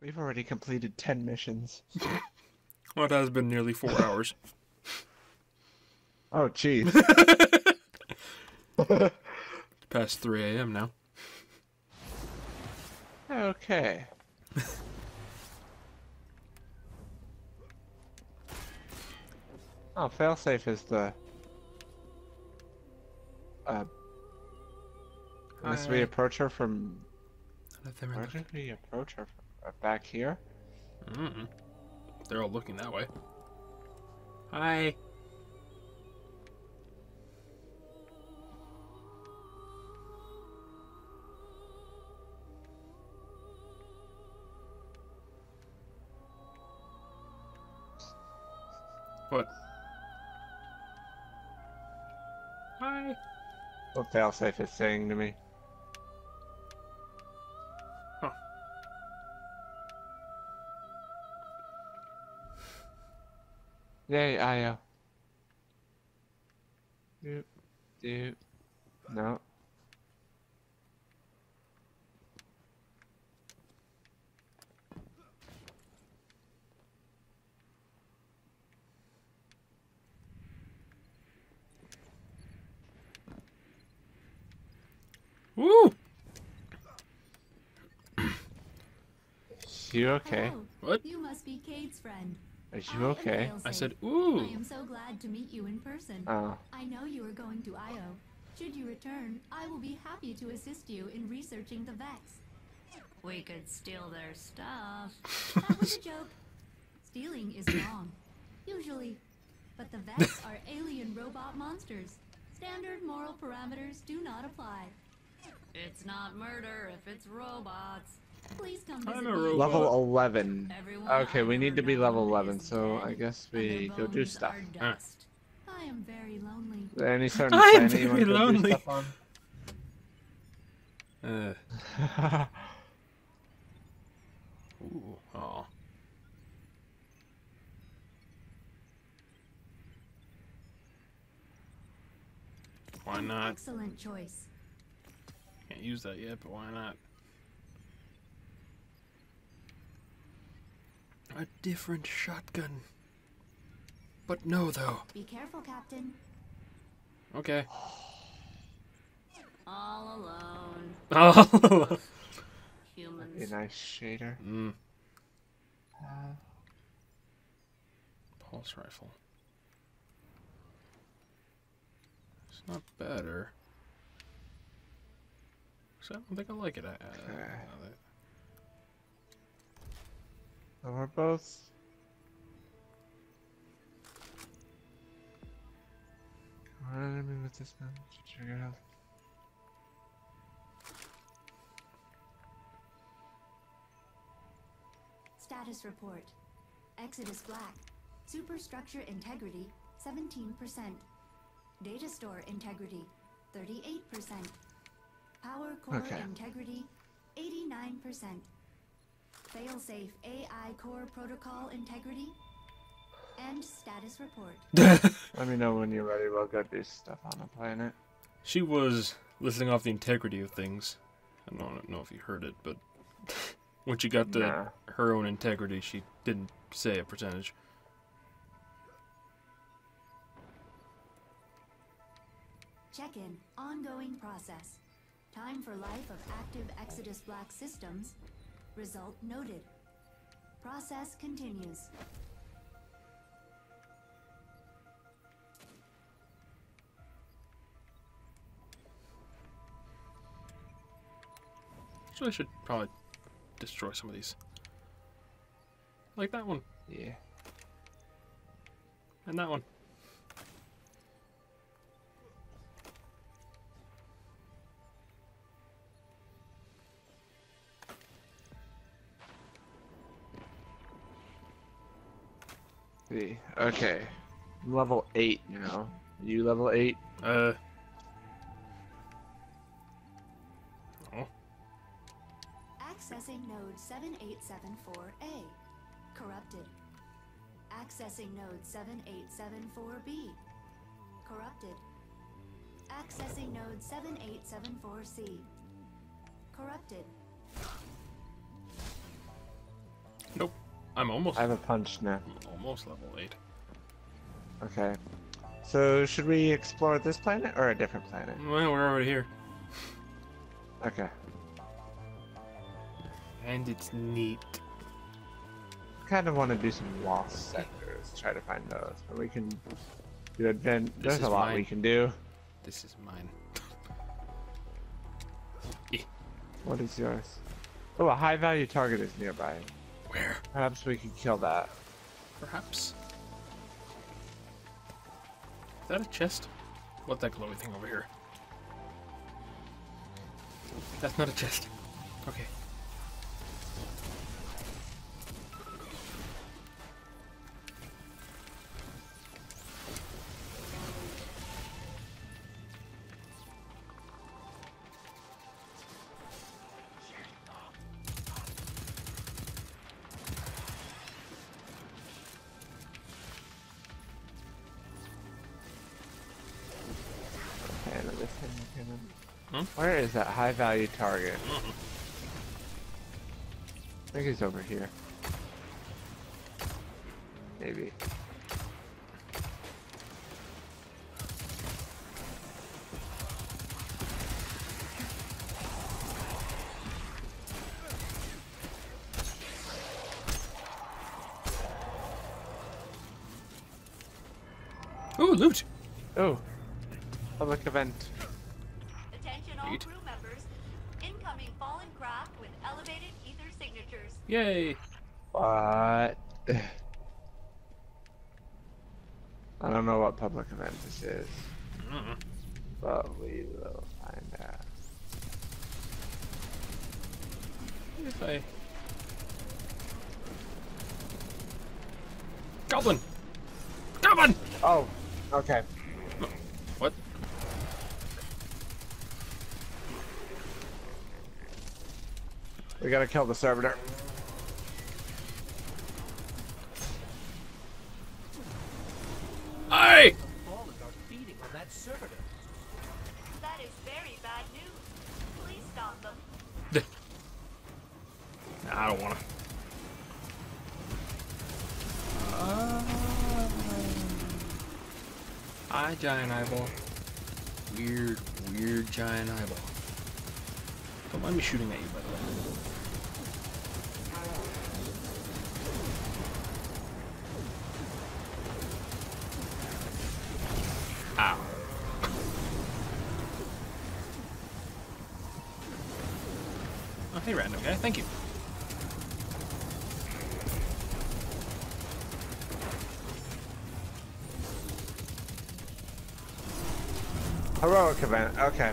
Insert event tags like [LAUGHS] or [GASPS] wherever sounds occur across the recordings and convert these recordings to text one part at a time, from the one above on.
We've already completed 10 missions. [LAUGHS] Well, it has been nearly four [LAUGHS] hours. Oh, jeez. It's [LAUGHS] past 3 a.m. now. okay. oh, failsafe is the. Uh, unless we approach her from. Where did we approach her from? Uh, back here? Mm-mm. They're all looking that way. Hi. What? Hi. What failsafe is saying to me? Yay, Io. Doop, doop. No. Woo! Is you okay? Hello. What? You must be Cayde's friend. Are you okay? I Failsafe. said, I am so glad to meet you in person. Oh. I know you are going to Io. Should you return, I will be happy to assist you in researching the Vex. We could steal their stuff. That was a joke. Stealing is wrong. Usually. But the Vex [LAUGHS] are alien robot monsters. Standard moral parameters do not apply. It's not murder if it's robots. Please come I'm a robot. Level 11. Everyone Okay, we need to be level 11, so dead, I guess we go do stuff. are dust. I am very lonely. Any [LAUGHS] certain I am planet you very want do lonely. stuff on? Uh, [LAUGHS] ooh. Aw. Why not? Excellent choice. Can't use that yet, but why not? A different shotgun. But no, though. Be careful, Captain. Okay. All alone. [LAUGHS] Oh. a Humans. nice shader. mm. Uh, Pulse rifle. It's not better. So I don't think I like it. I, I, I, I- we're both. I mean with this man? Trigger health. Status report. Exodus Black. Superstructure integrity, 17%. Data store integrity, 38%. Power core Okay. integrity, 89%. Failsafe AI core protocol integrity. And status report. [LAUGHS] Let me know when you're ready. We'll get this stuff on the planet. she was listing off the integrity of things. I don't know if you heard it, but [LAUGHS] when she got to Nah. her own integrity, she didn't say a percentage. Check-in. Ongoing process. Time for life of active Exodus Black systems. Result noted. Process continues. So I should probably destroy some of these. Like that one, Yeah. and that one. See. Okay. Level 8 now. You level 8? Uh. Oh. Accessing node 7874A. Corrupted. Accessing node 7874B. Corrupted. Accessing node 7874C. Corrupted. I'm almost I have a punch now. I'm almost level eight. Okay. So should we explore this planet or a different planet? Well, we're already here, Okay. and it's neat. Kind of want to do some lost sectors. Try to find those. But we can do advent. This There's a lot we can do. This is mine. [LAUGHS] What is yours? Oh, a high value target is nearby. Where? Perhaps we could kill that. Perhaps. Is that a chest? What's that glowy thing over here? That's not a chest. Okay, Where is that high value target? I think he's over here. Neat. crew members. Incoming fallen craft with elevated ether signatures. Yay! What? [SIGHS] I don't know what public event this is, Mm. but we will find out. If I... Goblin! Goblin! Oh, okay. What? We gotta kill the servitor. Aye! Fallen are feeding on that servitor. That is very bad news. Please stop them. [LAUGHS] Nah, I don't wanna. Ah. Hi, giant eyeball. Weird, weird giant eyeball. Don't mind me shooting at you, by the way. Ow. Oh, hey, random guy. Thank you. Heroic event. Okay.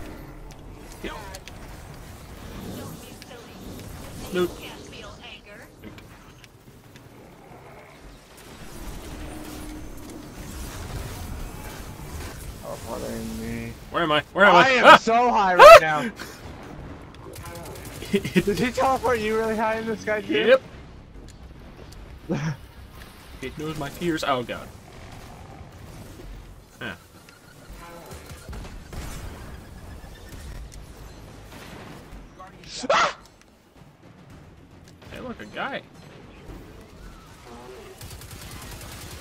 Yep. Don't be silly. Loot. You can't feel anger. Loot. Teleporting me. Where am I? Where am I? I am Ah! so high right [LAUGHS] now. It- Did he teleport you really high in the sky too? Yep. [LAUGHS] It knows my fears. Oh god. Huh. Hey, look, a guy.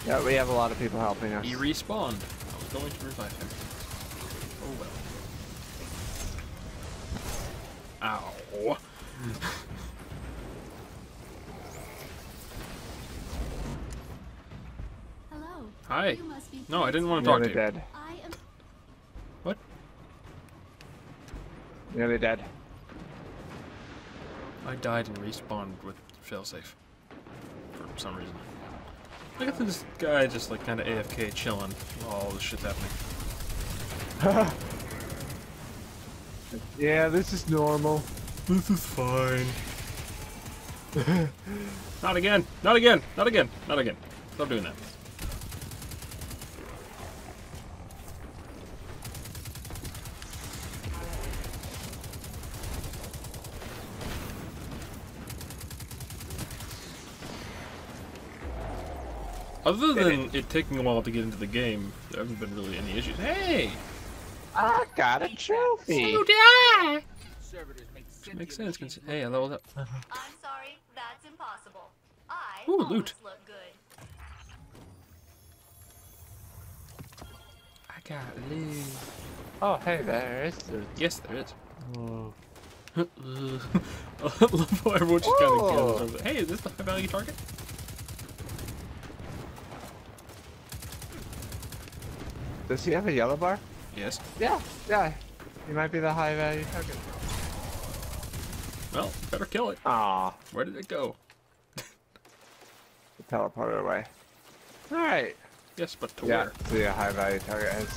yeah, we have a lot of people helping us. He respawned. I was going to revive him. Oh well. Ow. Hello. Hi. You must be No, I didn't want to Nearly talk to you. dead. I am What? Nearly dead. I died and respawned with failsafe. For some reason. Look at this guy just like kind of AFK chilling while all this shit's happening. [LAUGHS] Yeah, this is normal. This is fine. [LAUGHS] not again! Not again! Not again! Not again! Stop doing that. Other than it taking a while to get into the game, there haven't been really any issues. Hey! I got a trophy. Servitors make Makes sense. cons- Hey, I leveled up. I'm sorry, that's impossible. I Ooh, loot. look good. I got loot. Oh, hey, there is the. Yes, there is. Oh. [LAUGHS] I love how everyone just kind of Oh. over. Hey, is this the high value target? Does he have a yellow bar? Yes. Yeah, yeah. He might be the high value target. Well, better kill it. Ah, Where did it go? [LAUGHS] he teleported away. Alright. Yes, but to Yeah, where? the high value target has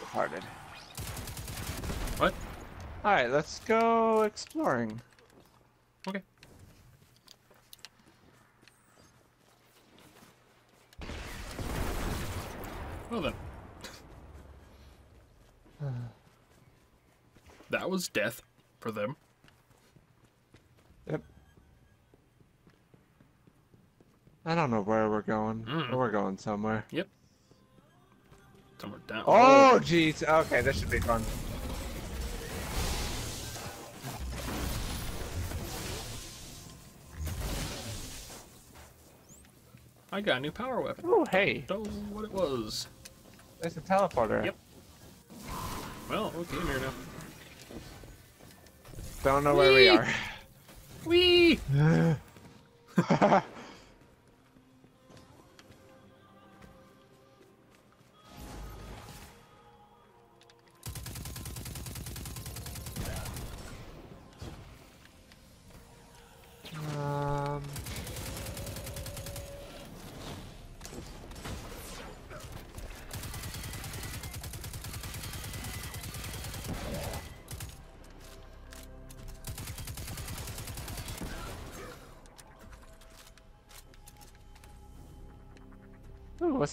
departed. What? Alright, let's go exploring. Okay. Well then. That was death for them. Yep. I don't know where we're going. Mm. We're going somewhere. Yep. Somewhere down. Oh, jeez. Okay, this should be fun. I got a new power weapon. Oh, hey. Don't know what it was. There's a teleporter. Yep. Well, okay, I'm here now. Don't know where we are. Whee! [LAUGHS] [LAUGHS]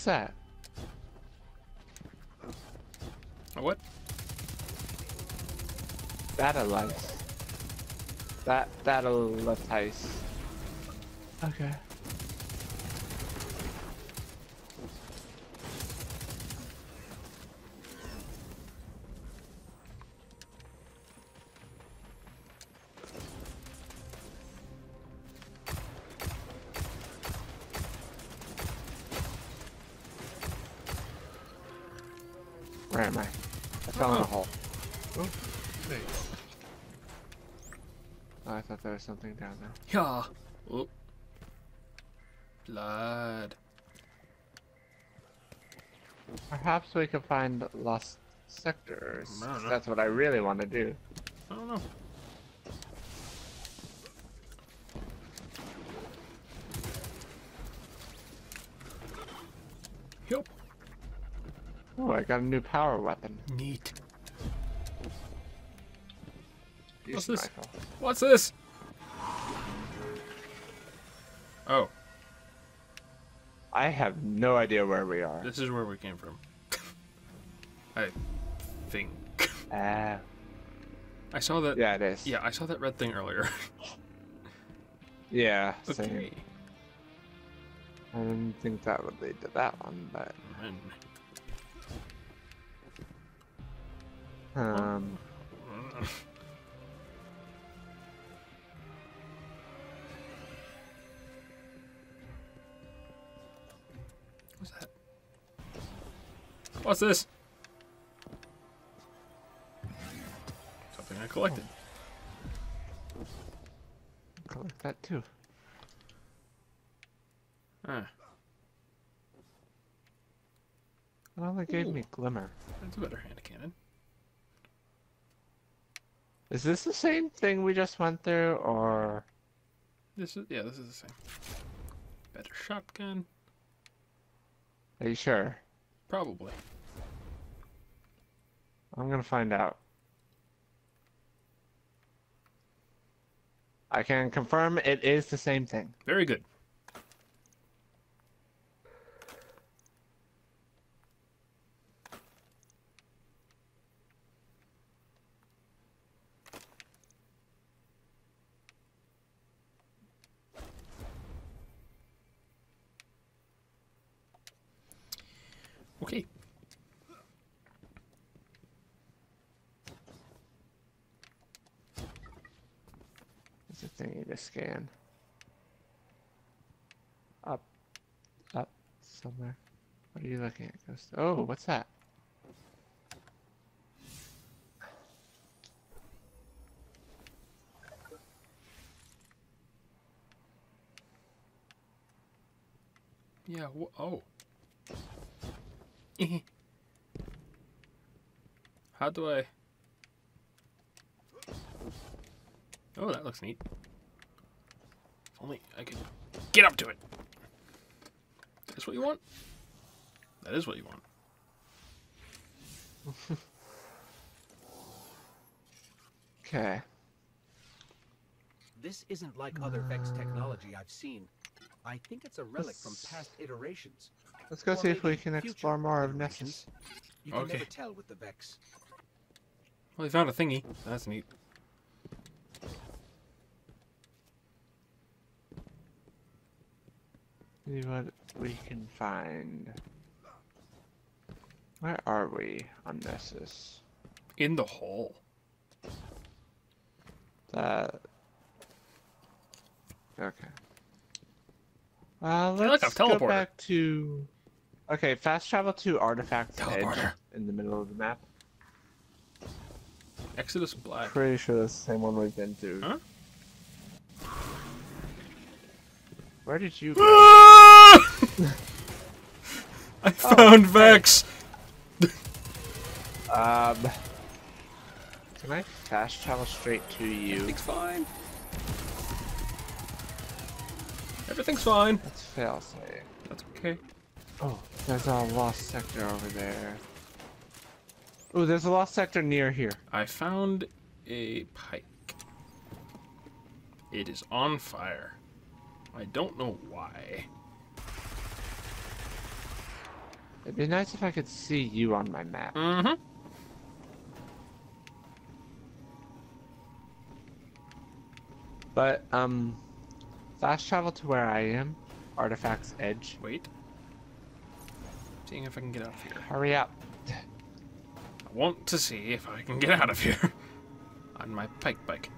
what's that? What? Data lice. That lattice. Okay. Where am I? I fell in a Oh. hole. Oh, Oh, I thought there was something down there. Yeah. Oh. Blood. Perhaps we could find lost sectors. I don't know. That's what I really want to do. I don't know. Yup. Oh, I got a new power weapon. Neat. What's this? rifle. What's this? Oh, I have no idea where we are. this is where we came from. [LAUGHS] I think. Ah, I saw that. yeah, it is. Yeah, I saw that red thing earlier. [LAUGHS] Yeah, same. okay. I didn't think that would lead to that one, but Man. Um, What's that? What's this? Something I collected. collect that too. Ah, It only gave Ooh. me glimmer. that's a better hand cannon. Is this the same thing we just went through, or This is yeah, this is the same. Better shotgun, are you sure? probably. I'm gonna find out. I can confirm it is the same thing. Very good. Okay. It's a thingy to scan. Up. Up. Somewhere. What are you looking at, Oh, what's that? Yeah, oh. [LAUGHS] How do I... Oh, that looks neat. If only I could get up to it. That's what you want? That is what you want. [LAUGHS] Okay. This isn't like other Vex technology I've seen. I think it's a relic from past iterations. Let's go Or see if we can explore more of iterations. Nessus. You can Okay. never tell with the Vex. Well, they found a thingy. That's neat. See what we can find. Where are we on Nessus? In the hole. That. Okay. Uh, let's I've go back to. Okay, fast travel to Artifact's Edge Teleporter. in the middle of the map. Exodus Black. Pretty sure that's the same one we've been through. Huh? Where did you [LAUGHS] go? I found Vex! [LAUGHS] Um. Can I fast travel straight to you? Everything's fine. Everything's fine. Let's fail save. That's okay. Oh, there's a lost sector over there. Oh, there's a lost sector near here. I found a pike. It is on fire. I don't know why. It'd be nice if I could see you on my map. Mm-hmm. But, um, fast travel to where I am. Artifact's Edge. Wait. Seeing if I can get out of here. Hurry up. I want to see if I can get out of here. [LAUGHS] on my pike bike.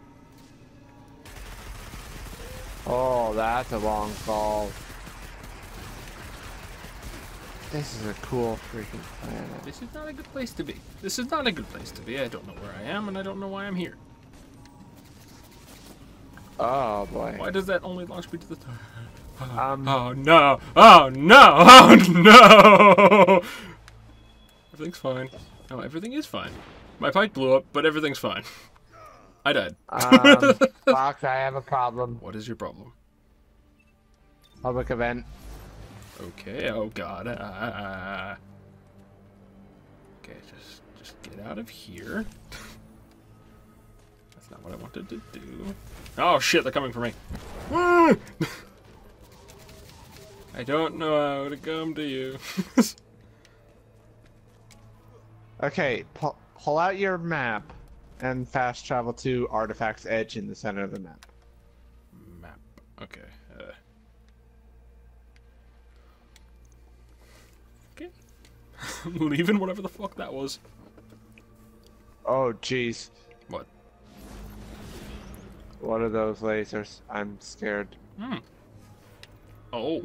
Oh, that's a long fall. This is a cool freaking planet. This is not a good place to be. This is not a good place to be. I don't know where I am, and I don't know why I'm here. Oh boy. Why does that only launch me to the top? Um, Oh no! Oh no! [LAUGHS] Oh no! Everything's fine. No, everything is fine. My pipe blew up, but everything's fine. I died. um, [LAUGHS] Fox, I have a problem. What is your problem? Public event. Okay. Oh god. Uh, okay, just just get out of here. [LAUGHS] That's not what I wanted to do. Oh shit! They're coming for me. [LAUGHS] I don't know how to come to you. [LAUGHS] Okay, pull, pull out your map and fast travel to Artifact's Edge in the center of the map. Map. Uh. Okay. I'm [LAUGHS] leaving whatever the fuck that was. Oh, jeez. What? What are those lasers? I'm scared. Hmm. Oh.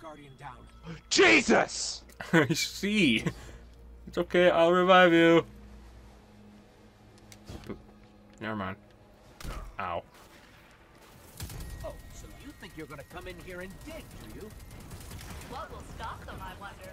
Guardian down. [GASPS] Jesus! [LAUGHS] I see. It's okay. I'll revive you. Never mind. Ow. Oh, so you think you're gonna come in here and dig, do you? What will stop them, I wonder?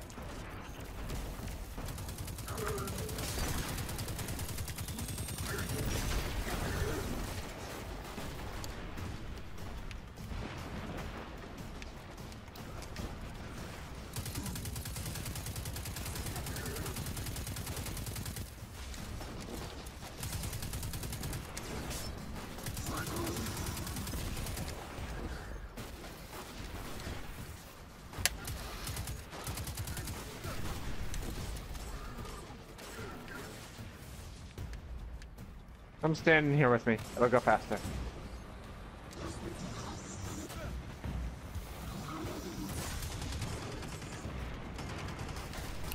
Come standing here with me. It'll go faster.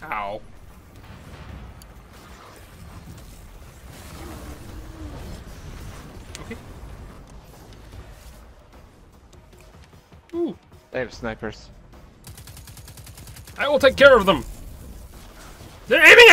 Ow. Okay. Ooh. They have snipers. I will take care of them. They're aiming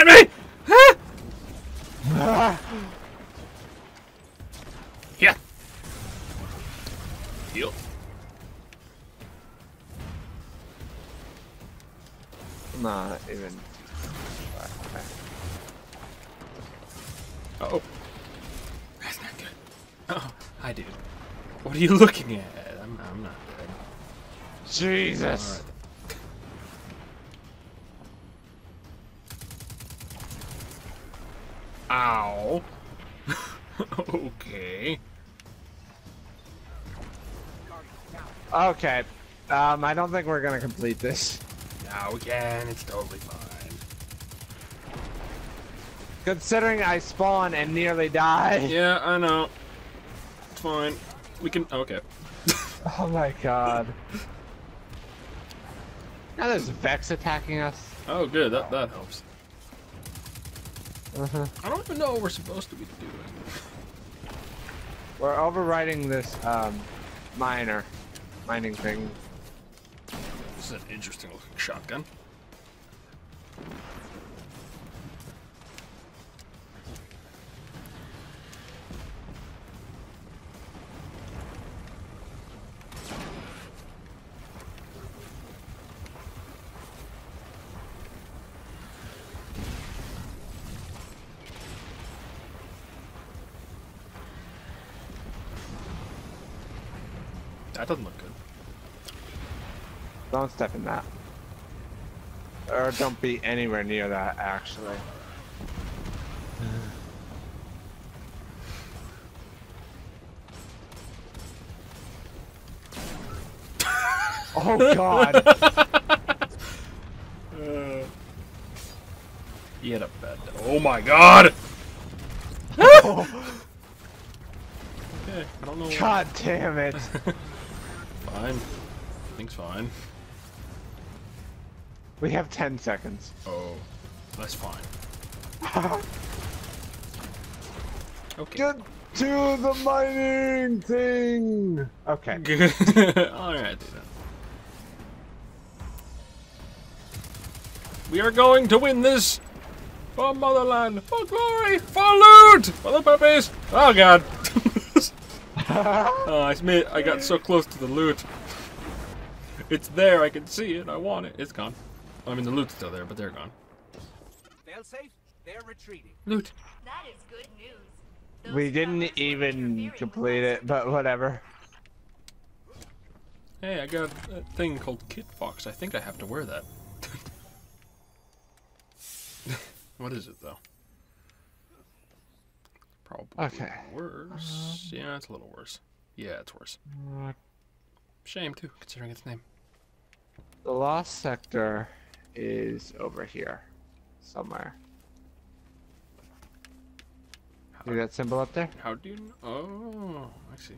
you looking at? I'm, I'm not dead. Jesus. Ow. [LAUGHS] okay. Okay. Um, I don't think we're gonna complete this. Now we can. It's totally fine. Considering I spawn and nearly die. Yeah, I know. It's fine. We can. Okay. [LAUGHS] Oh my god. Now there's Vex attacking us. Oh, good. That that helps. Uh-huh. I don't even know what we're supposed to be doing. We're overriding this um, miner, mining thing. This is an interesting looking shotgun. That doesn't look good. Don't step in that. Or don't be anywhere near that, actually. [LAUGHS] oh god! [LAUGHS] Uh, he had a bad. Oh my god! Oh, Okay, I don't know. god damn it! [LAUGHS] Fine. Thing's fine. We have 10 seconds. Oh, that's fine. [LAUGHS] Okay. Get to the mining thing! Okay. [LAUGHS] Alright. We are going to win this! For motherland! For glory! For loot! For the puppies! Oh god! [LAUGHS] oh, I admit, I got so close to the loot. It's there, I can see it, I want it. It's gone. I mean, the loot's still there, but they're gone. Failsafe. They're retreating. Loot. That is good news. Those We didn't even complete with it, but whatever. Hey, I got a thing called Kit Fox. I think I have to wear that. [LAUGHS] what is it, though? Probably Okay. worse. yeah, it's a little worse. Yeah, it's worse. Shame, too, considering its name. The lost sector is over here. Somewhere. See that symbol up there? How do you know? Oh, I see.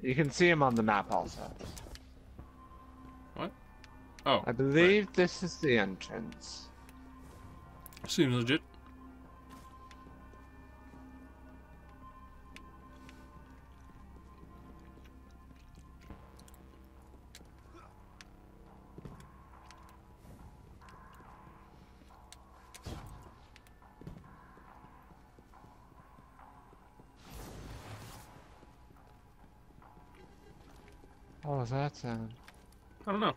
You can see him on the map also. What? Oh, I believe this is the entrance. seems legit. What was that sound? I don't know.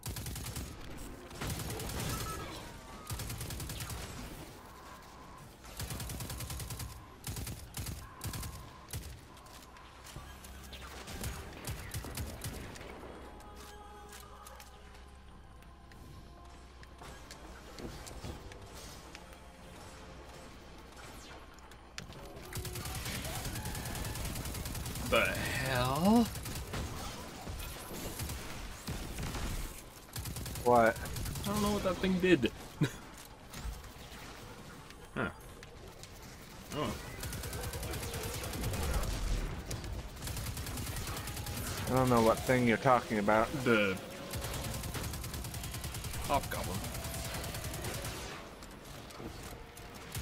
Don't know what that thing did. huh. Oh. I don't know what thing you're talking about. The hobgoblin.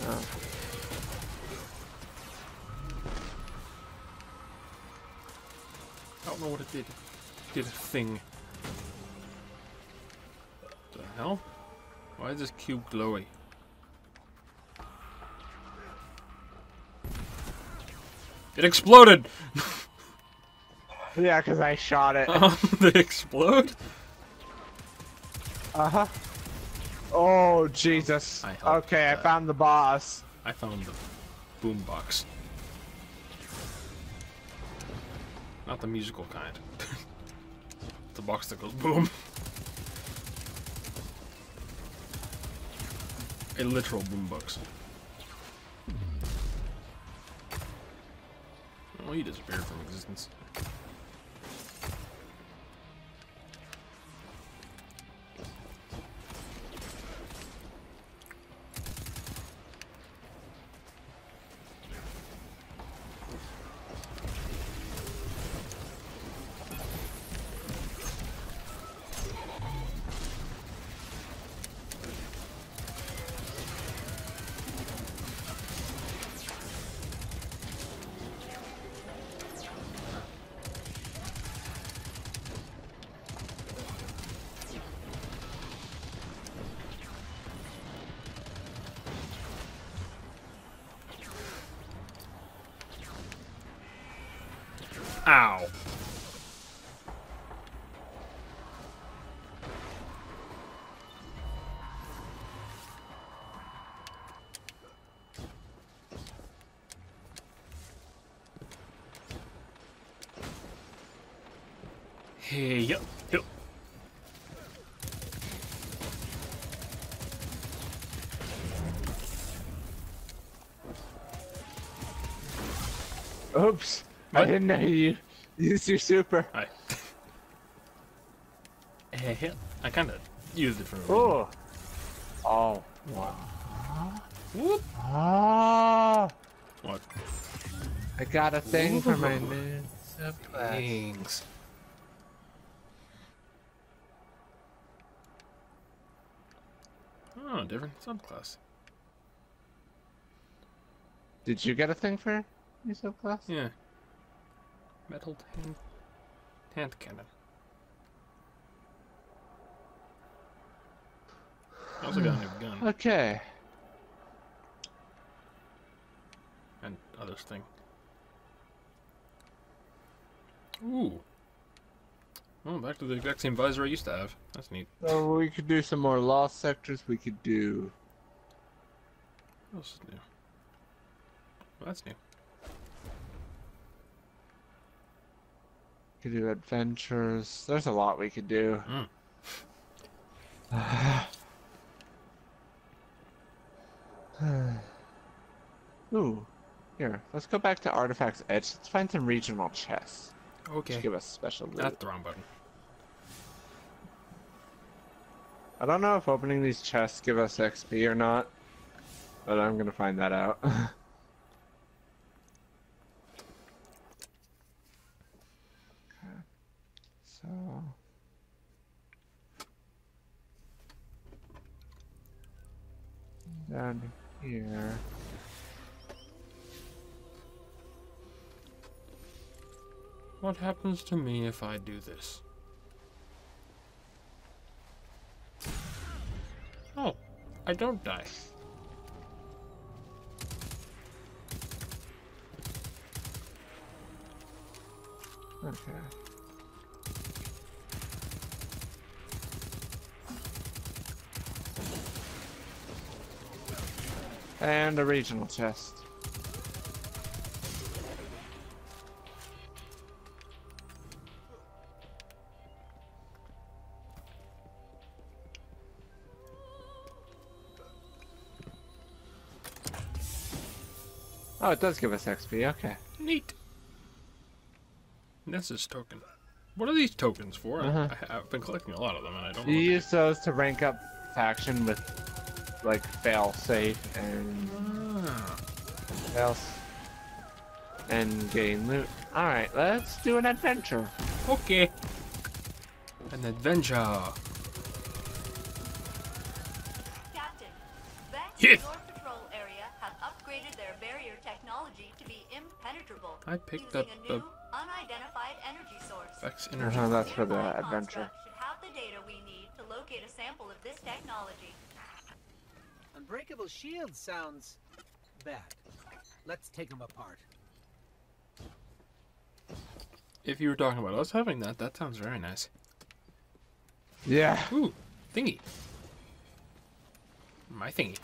Oh. I don't know what it did. It Did a thing. Why is this cube glowy? It exploded! Yeah, because I shot it. [LAUGHS] Um, they explode? Uh huh. Oh Jesus. I okay, I found the boss. I found the boombox. Not the musical kind. [LAUGHS] the box that goes boom. A literal boombox. Oh, he disappeared from existence. Hey, yep, yep. Oops. I didn't know you used your super. Hi. [LAUGHS] Hey, yeah, I kind of used it for a reason. Oh. Oh. Wow. Whoop. Ah. What? I got a thing for my new subclass. Thanks. Oh, different subclass. Did you get a thing for your subclass? Yeah. Metal hand, hand cannon. I also got a new gun Okay. and other thing. Ooh. Oh, back to the exact same visor I used to have. That's neat. So we could do some more lost sectors. We could do. What else is new? Well, that's new. Could do adventures. There's a lot we could do. Mm. [SIGHS] Ooh. Here, let's go back to Artifacts Edge. Let's find some regional chests. Okay. Give us special loot. That's the wrong button. I don't know if opening these chests give us XP or not, but I'm gonna find that out. [LAUGHS] okay. So. Down here. What happens to me if I do this? I don't die. Okay. And a regional chest. Oh, it does give us XP, okay. Neat. This is token. What are these tokens for? I- Uh-huh. I, have been collecting a lot of them, and I don't. You know. use those to rank up faction with, like, Failsafe and Ah, else and gain loot. Alright, let's do an adventure. okay. An adventure. Captain, Vex I picked up a the new, unidentified energy source. Vex energy. Uh-huh, that's for the adventure. Should have the data we need to locate locate a sample of this technology. Unbreakable shield sounds bad. Let's take them apart. If you were talking about us having that, that sounds very nice. Yeah. Ooh, thingy. My thingy.